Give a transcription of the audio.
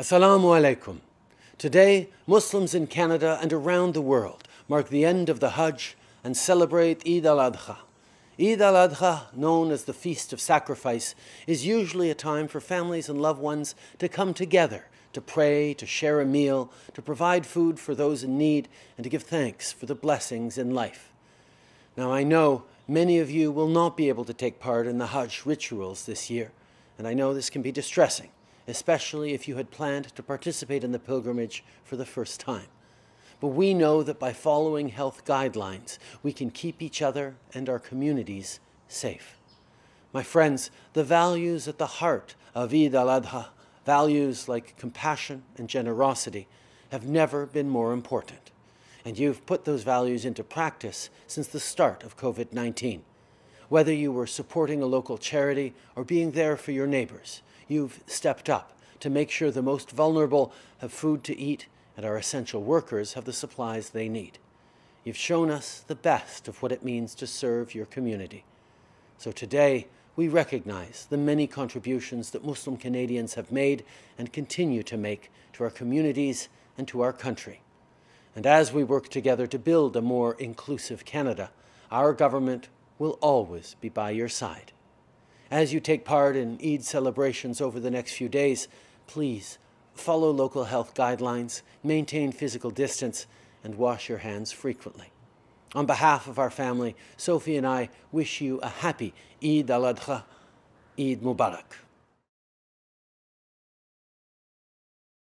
Assalamu alaikum. Today, Muslims in Canada and around the world mark the end of the Hajj and celebrate Eid al-Adha. Eid al-Adha, known as the Feast of Sacrifice, is usually a time for families and loved ones to come together to pray, to share a meal, to provide food for those in need, and to give thanks for the blessings in life. Now, I know many of you will not be able to take part in the Hajj rituals this year, and I know this can be distressing, especially if you had planned to participate in the pilgrimage for the first time. But we know that by following health guidelines, we can keep each other and our communities safe. My friends, the values at the heart of Eid al-Adha Values like compassion and generosity have never been more important. And you've put those values into practice since the start of COVID 19. Whether you were supporting a local charity or being there for your neighbors, you've stepped up to make sure the most vulnerable have food to eat and our essential workers have the supplies they need. You've shown us the best of what it means to serve your community. So today, we recognize the many contributions that Muslim Canadians have made and continue to make to our communities and to our country. And as we work together to build a more inclusive Canada, our government will always be by your side. As you take part in Eid celebrations over the next few days, please follow local health guidelines, maintain physical distance, and wash your hands frequently. On behalf of our family, Sophie and I wish you a happy Eid al-Adha, Eid Mubarak.